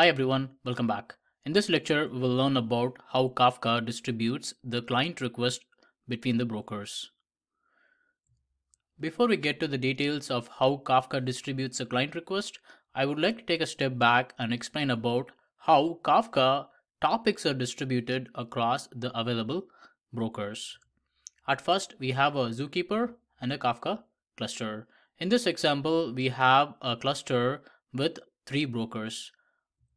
Hi everyone, welcome back. In this lecture, we will learn about how Kafka distributes the client request between the brokers. Before we get to the details of how Kafka distributes a client request, I would like to take a step back and explain about how Kafka topics are distributed across the available brokers. At first, we have a Zookeeper and a Kafka cluster. In this example, we have a cluster with three brokers.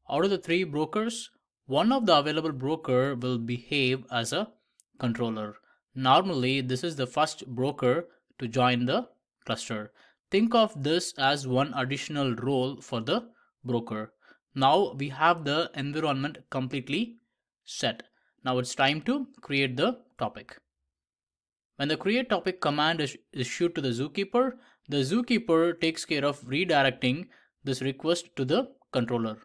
Out of the three brokers, one of the available broker will behave as a controller. Normally, this is the first broker to join the cluster. Think of this as one additional role for the broker. Now we have the environment completely set. Now it's time to create the topic. When the create topic command is issued to the zookeeper, the zookeeper takes care of redirecting this request to the controller.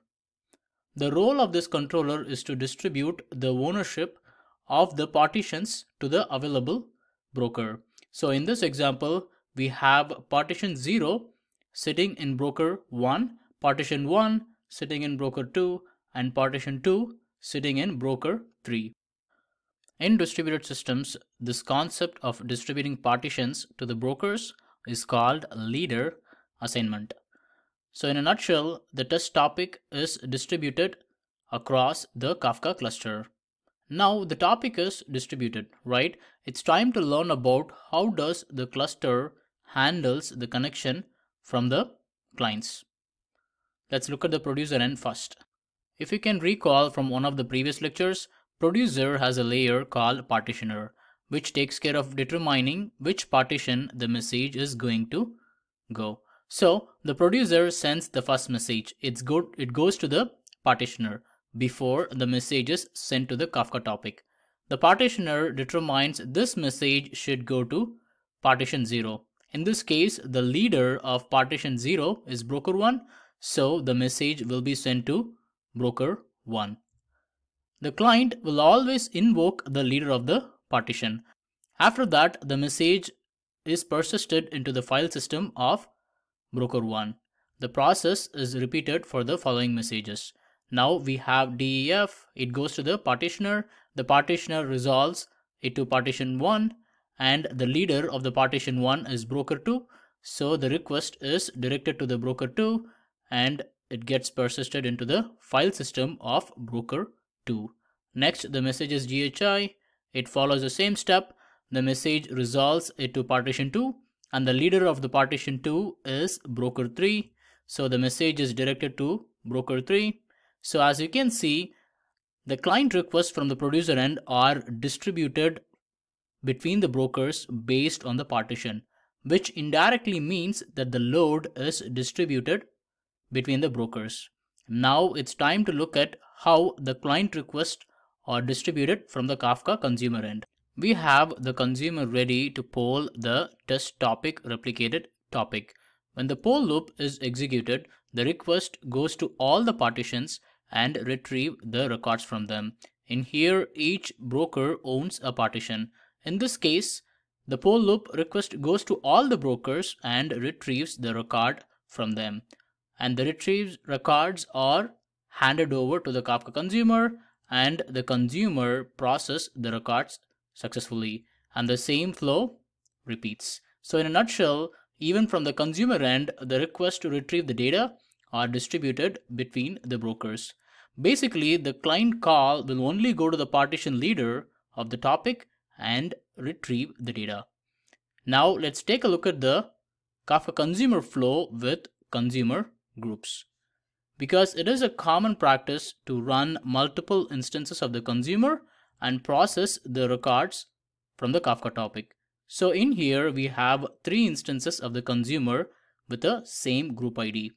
The role of this controller is to distribute the ownership of the partitions to the available broker. So in this example, we have partition 0 sitting in broker 1, partition 1 sitting in broker 2, and partition 2 sitting in broker 3. In distributed systems, this concept of distributing partitions to the brokers is called leader assignment. So in a nutshell, the test topic is distributed across the Kafka cluster. Now the topic is distributed, right? It's time to learn about how does the cluster handles the connection from the clients. Let's look at the producer end first. If you can recall from one of the previous lectures, producer has a layer called partitioner, which takes care of determining which partition the message is going to go. So the producer sends the first message. It's good. It goes to the partitioner before the message is sent to the Kafka topic. The partitioner determines this message should go to partition 0. In this case, the leader of partition 0 is broker 1, so the message will be sent to broker 1. The client will always invoke the leader of the partition. After that, the message is persisted into the file system of broker 1. The process is repeated for the following messages. Now we have DEF, it goes to the partitioner, the partitioner resolves it to partition 1 and the leader of the partition 1 is broker 2. So the request is directed to the broker 2 and it gets persisted into the file system of broker 2. Next the message is GHI, it follows the same step, the message resolves it to partition 2 and the leader of the partition 2 is broker 3 so the message is directed to broker 3 so as you can see the client requests from the producer end are distributed between the brokers based on the partition which indirectly means that the load is distributed between the brokers. Now it's time to look at how the client requests are distributed from the Kafka consumer end we have the consumer ready to poll the test topic replicated topic. When the poll loop is executed, the request goes to all the partitions and retrieve the records from them. In here, each broker owns a partition. In this case, the poll loop request goes to all the brokers and retrieves the record from them. And the retrieved records are handed over to the Kafka consumer and the consumer process the records successfully and the same flow repeats. So in a nutshell, even from the consumer end, the requests to retrieve the data are distributed between the brokers. Basically, the client call will only go to the partition leader of the topic and retrieve the data. Now let's take a look at the Kafka consumer flow with consumer groups. Because it is a common practice to run multiple instances of the consumer and process the records from the Kafka topic. So in here we have three instances of the consumer with the same group ID.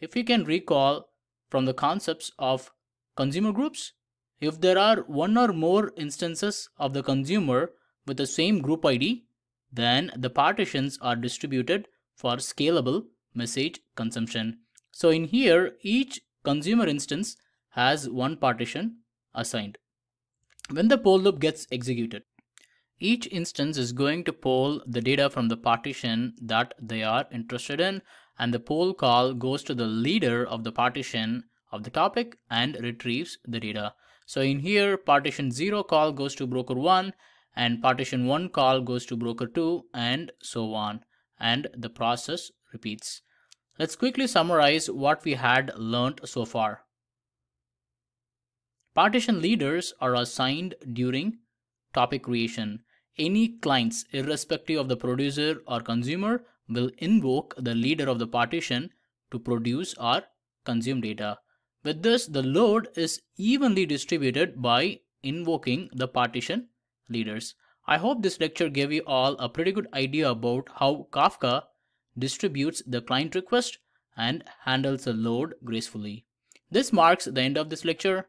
If you can recall from the concepts of consumer groups, if there are one or more instances of the consumer with the same group ID, then the partitions are distributed for scalable message consumption. So in here, each consumer instance has one partition assigned. When the poll loop gets executed, each instance is going to poll the data from the partition that they are interested in and the poll call goes to the leader of the partition of the topic and retrieves the data. So in here, partition 0 call goes to broker 1 and partition 1 call goes to broker 2 and so on. And the process repeats. Let's quickly summarize what we had learned so far. Partition leaders are assigned during topic creation. Any clients, irrespective of the producer or consumer, will invoke the leader of the partition to produce or consume data. With this, the load is evenly distributed by invoking the partition leaders. I hope this lecture gave you all a pretty good idea about how Kafka distributes the client request and handles the load gracefully. This marks the end of this lecture.